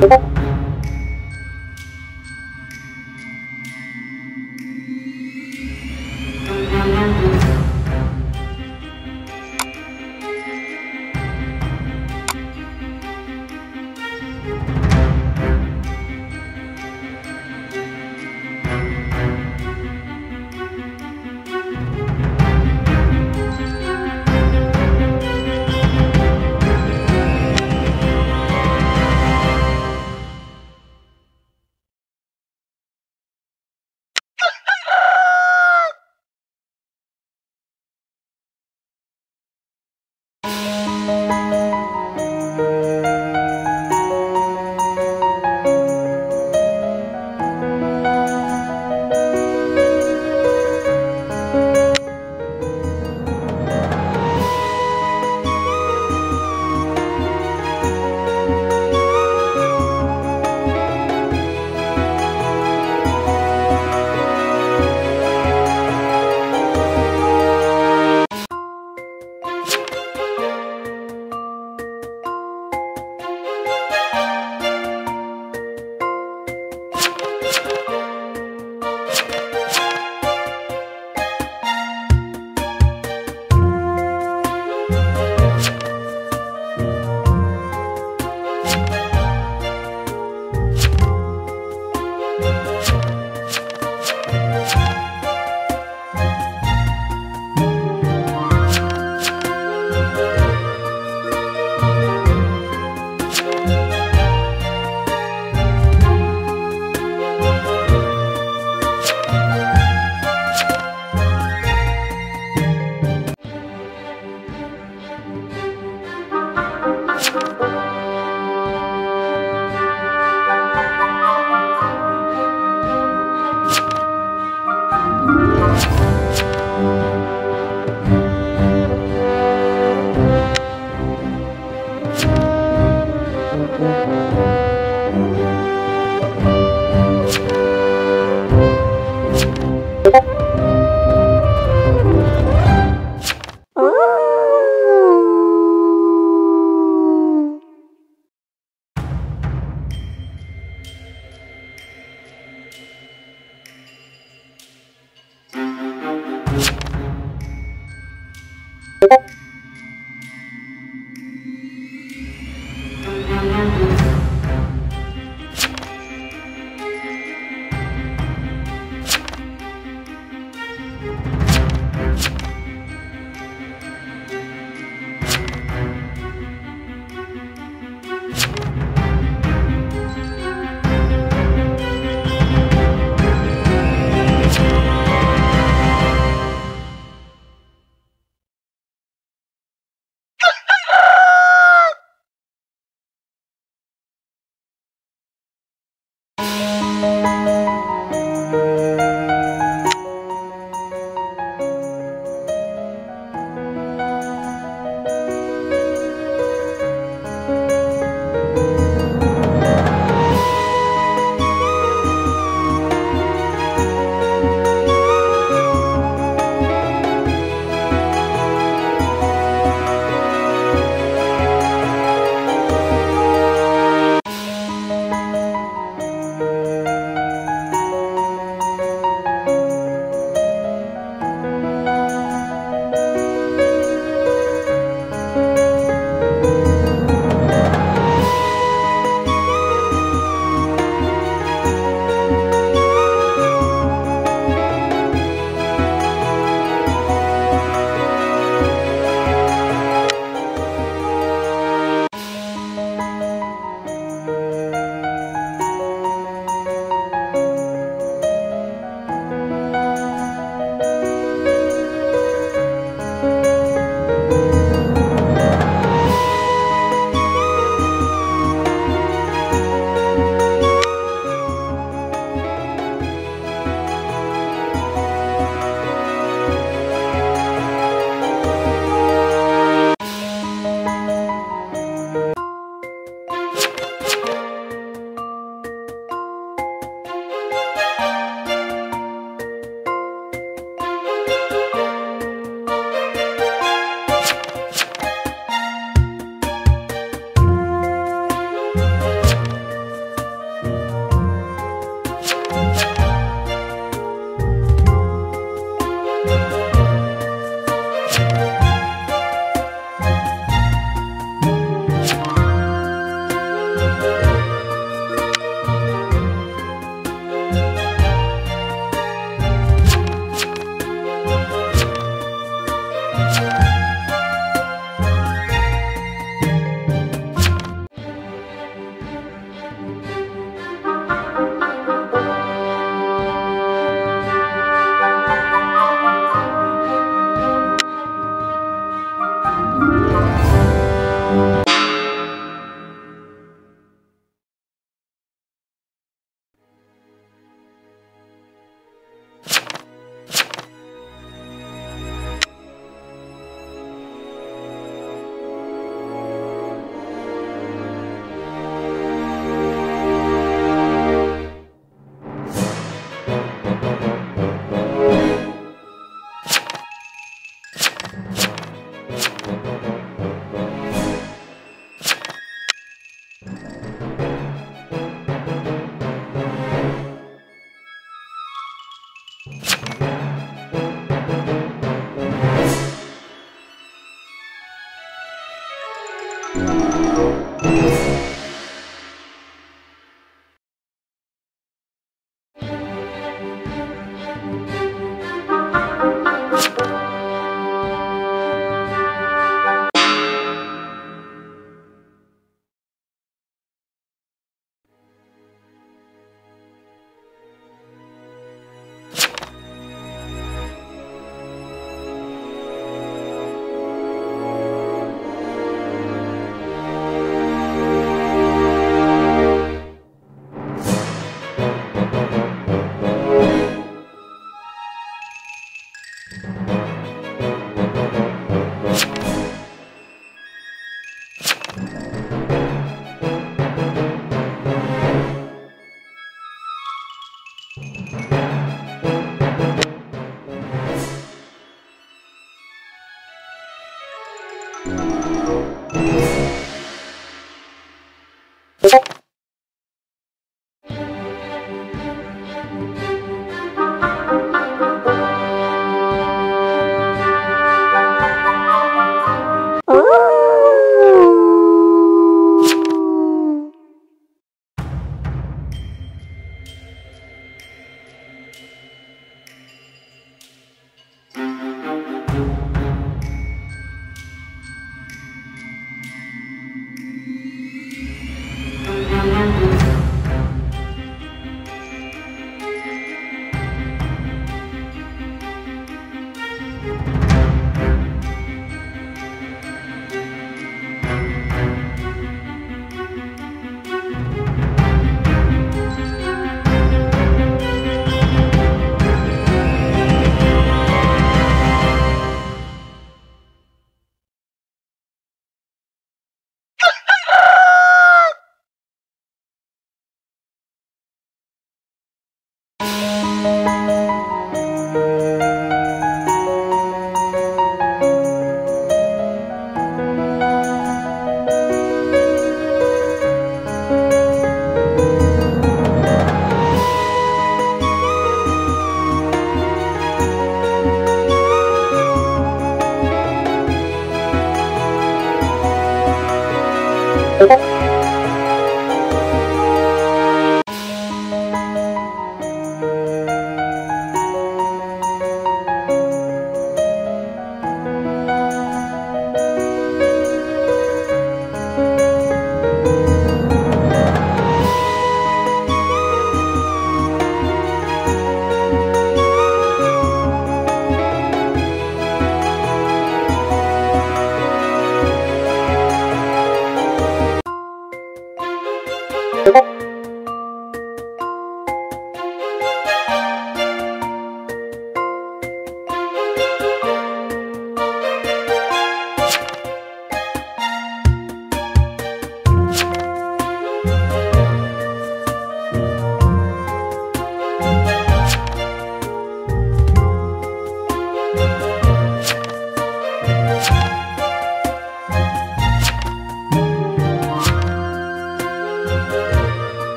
you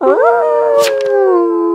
Oh.